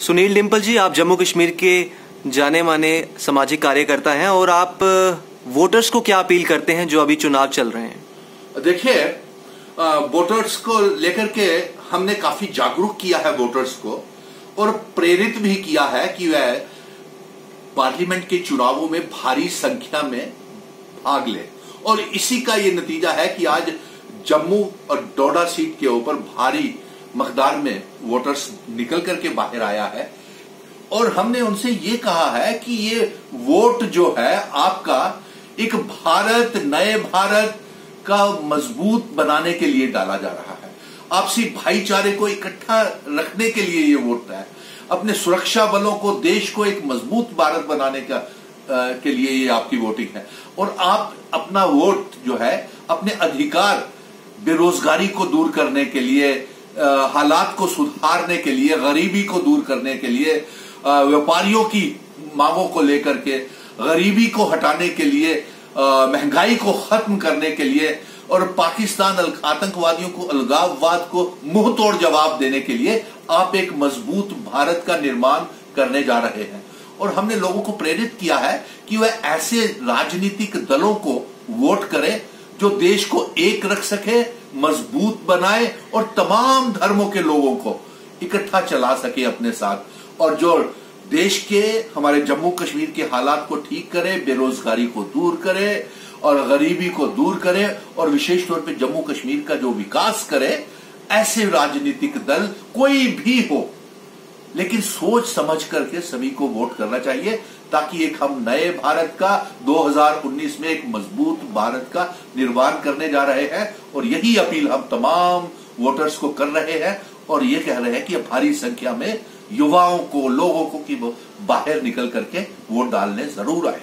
सुनील डिम्पल जी, आप जम्मू कश्मीर के जाने माने सामाजिक कार्यकर्ता हैं और आप वोटर्स को क्या अपील करते हैं जो अभी चुनाव चल रहे हैं? देखिए वोटर्स को लेकर के हमने काफ़ी जागरूक किया है वोटर्स को और प्रेरित भी किया है कि वह पार्लियामेंट के चुनावों में भारी संख्या में भाग ले। और इसी का ये नतीजा है कि आज जम्मू और डोडा सीट के ऊपर भारी मकदार में वोटर्स निकल करके बाहर आया है। और हमने उनसे ये कहा है कि ये वोट जो है आपका एक भारत नए भारत का मज़बूत बनाने के लिए डाला जा रहा है। आपसी भाईचारे को इकट्ठा रखने के लिए ये वोट है। अपने सुरक्षा बलों को देश को एक मज़बूत भारत बनाने का आ, के लिए ये आपकी वोटिंग है। और आप अपना वोट जो है अपने अधिकार बेरोजगारी को दूर करने के लिए हालात को सुधारने के लिए, गरीबी को दूर करने के लिए व्यापारियों की मांगों को लेकर के, गरीबी को हटाने के लिए महँगाई को खत्म करने के लिए और पाकिस्तान आतंकवादियों को अलगाववाद को मुँह तोड़ जवाब देने के लिए आप एक मज़बूत भारत का निर्माण करने जा रहे हैं। और हमने लोगों को प्रेरित किया है कि वह ऐसे राजनीतिक दलों को वोट करें जो देश को एक रख सके मज़बूत बनाए और तमाम धर्मों के लोगों को इकट्ठा चला सके अपने साथ। और जो देश के, हमारे जम्मू कश्मीर के हालात को ठीक करे, बेरोजगारी को दूर करे और गरीबी को दूर करे और विशेष तौर पे जम्मू कश्मीर का जो विकास करे, ऐसे राजनीतिक दल कोई भी हो लेकिन सोच समझ करके सभी को वोट करना चाहिए ताकि एक हम नए भारत का 2019 में एक मज़बूत भारत का निर्माण करने जा रहे हैं और यही अपील हम तमाम वोटर्स को कर रहे हैं और ये कह रहे हैं कि भारी संख्या में युवाओं को, लोगों को कि बाहर निकल करके वोट डालने ज़रूर आए।